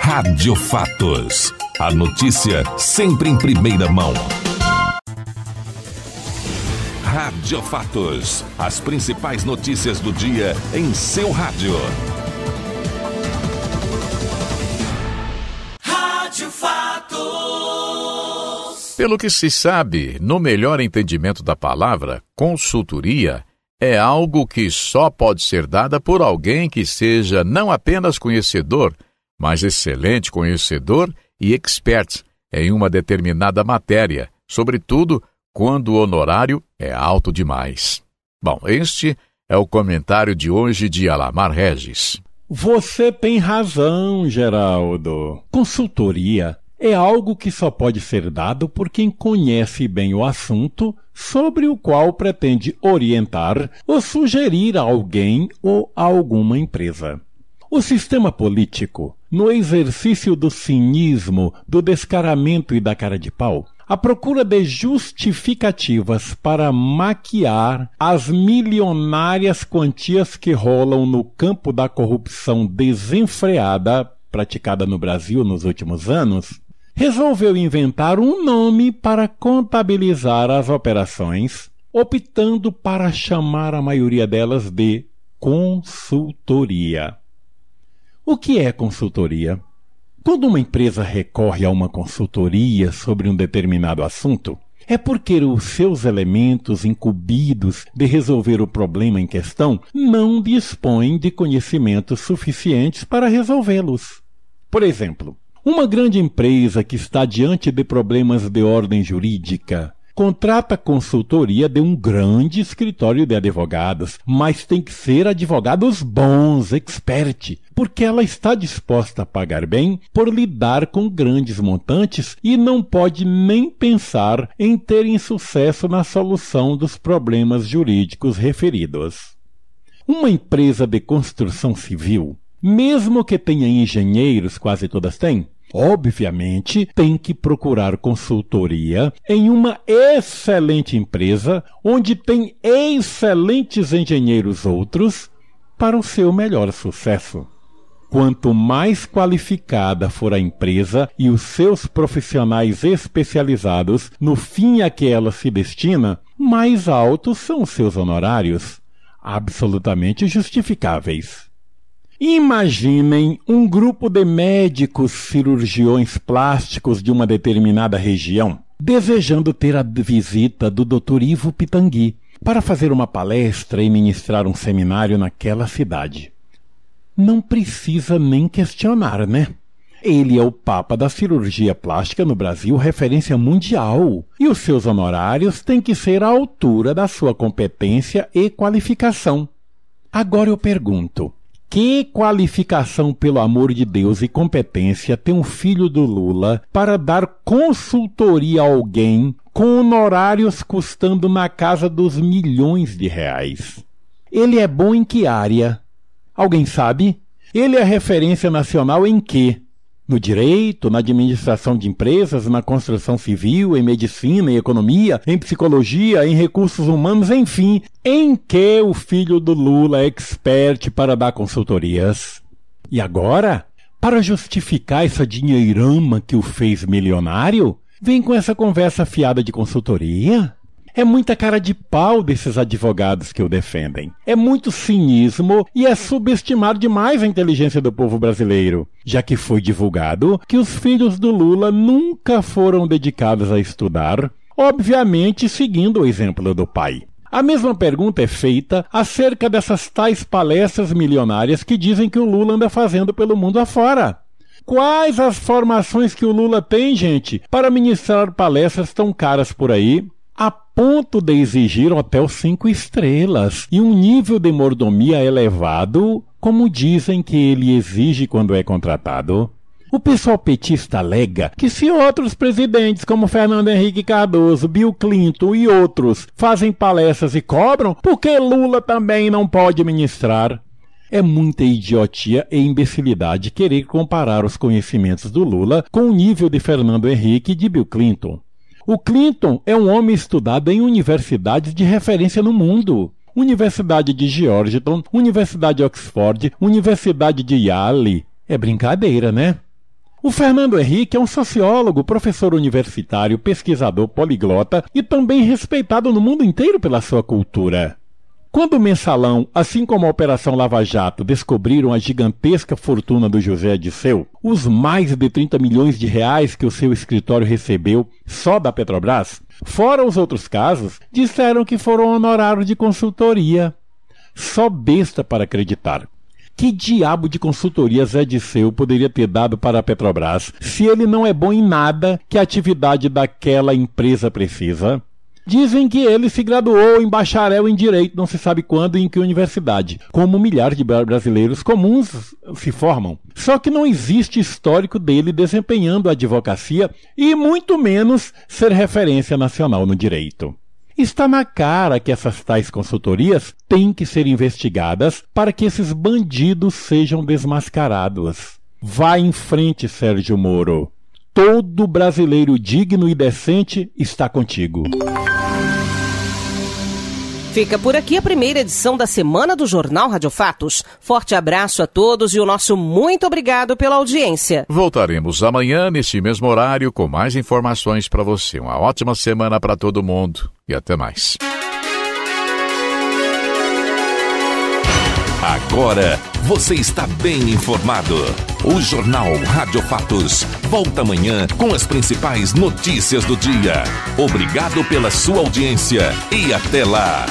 Rádio Fatos. A notícia sempre em primeira mão. Rádio Fatos. As principais notícias do dia em seu rádio. Rádio Fatos. Pelo que se sabe, no melhor entendimento da palavra, consultoria é algo que só pode ser dada por alguém que seja não apenas conhecedor, mas excelente conhecedor e expert em uma determinada matéria, sobretudo quando o honorário é alto demais. Bom, este é o comentário de hoje de Alamar Regis. Você tem razão, Geraldo. Consultoria é algo que só pode ser dado por quem conhece bem o assunto sobre o qual pretende orientar ou sugerir a alguém ou a alguma empresa. O sistema político, no exercício do cinismo, do descaramento e da cara de pau, a procura de justificativas para maquiar as milionárias quantias que rolam no campo da corrupção desenfreada praticada no Brasil nos últimos anos, resolveu inventar um nome para contabilizar as operações, optando para chamar a maioria delas de consultoria. O que é consultoria? Quando uma empresa recorre a uma consultoria sobre um determinado assunto, é porque os seus elementos incumbidos de resolver o problema em questão não dispõem de conhecimentos suficientes para resolvê-los. Por exemplo, uma grande empresa que está diante de problemas de ordem jurídica contrata consultoria de um grande escritório de advogados, mas tem que ser advogados bons, expert, porque ela está disposta a pagar bem por lidar com grandes montantes e não pode nem pensar em ter insucesso na solução dos problemas jurídicos referidos. Uma empresa de construção civil, mesmo que tenha engenheiros, quase todas têm, obviamente, tem que procurar consultoria em uma excelente empresa onde tem excelentes engenheiros outros para o seu melhor sucesso. Quanto mais qualificada for a empresa e os seus profissionais especializados no fim a que ela se destina, mais altos são os seus honorários, absolutamente justificáveis. Imaginem um grupo de médicos cirurgiões plásticos de uma determinada região desejando ter a visita do Dr. Ivo Pitangui para fazer uma palestra e ministrar um seminário naquela cidade. Não precisa nem questionar, né? Ele é o papa da cirurgia plástica no Brasil, referência mundial, e os seus honorários têm que ser à altura da sua competência e qualificação. Agora eu pergunto: que qualificação, pelo amor de Deus, e competência tem um filho do Lula para dar consultoria a alguém com honorários custando na casa dos milhões de reais? Ele é bom em que área? Alguém sabe? Ele é referência nacional em quê? No direito, na administração de empresas, na construção civil, em medicina, em economia, em psicologia, em recursos humanos, enfim, em que o filho do Lula é expert para dar consultorias. E agora, para justificar essa dinheirama que o fez milionário, vem com essa conversa fiada de consultoria? É muita cara de pau desses advogados que o defendem. É muito cinismo e é subestimar demais a inteligência do povo brasileiro, já que foi divulgado que os filhos do Lula nunca foram dedicados a estudar, obviamente seguindo o exemplo do pai. A mesma pergunta é feita acerca dessas tais palestras milionárias que dizem que o Lula anda fazendo pelo mundo afora. Quais as formações que o Lula tem, gente, para ministrar palestras tão caras por aí, a ponto de exigir hotel cinco estrelas e um nível de mordomia elevado, como dizem que ele exige quando é contratado. O pessoal petista alega que se outros presidentes como Fernando Henrique Cardoso, Bill Clinton e outros fazem palestras e cobram, por que Lula também não pode ministrar? É muita idiotia e imbecilidade querer comparar os conhecimentos do Lula com o nível de Fernando Henrique e de Bill Clinton. O Clinton é um homem estudado em universidades de referência no mundo. Universidade de Georgetown, Universidade de Oxford, Universidade de Yale. É brincadeira, né? O Fernando Henrique é um sociólogo, professor universitário, pesquisador poliglota e também respeitado no mundo inteiro pela sua cultura. Quando o mensalão, assim como a Operação Lava Jato, descobriram a gigantesca fortuna do José Disseu, os mais de 30 milhões de reais que o seu escritório recebeu só da Petrobras, fora os outros casos, disseram que foram honorários de consultoria. Só besta para acreditar. Que diabo de consultoria Zé Disseu poderia ter dado para a Petrobras se ele não é bom em nada que a atividade daquela empresa precisa? Dizem que ele se graduou em bacharel em direito, não se sabe quando e em que universidade, como milhares de brasileiros comuns se formam. Só que não existe histórico dele desempenhando a advocacia e muito menos ser referência nacional no direito. Está na cara que essas tais consultorias têm que ser investigadas para que esses bandidos sejam desmascarados. Vá em frente, Sérgio Moro. Todo brasileiro digno e decente está contigo. Fica por aqui a primeira edição da semana do Jornal Rádio Fatos. Forte abraço a todos e o nosso muito obrigado pela audiência. Voltaremos amanhã, neste mesmo horário, com mais informações para você. Uma ótima semana para todo mundo e até mais. Agora você está bem informado. O Jornal Rádio Fatos volta amanhã com as principais notícias do dia. Obrigado pela sua audiência e até lá.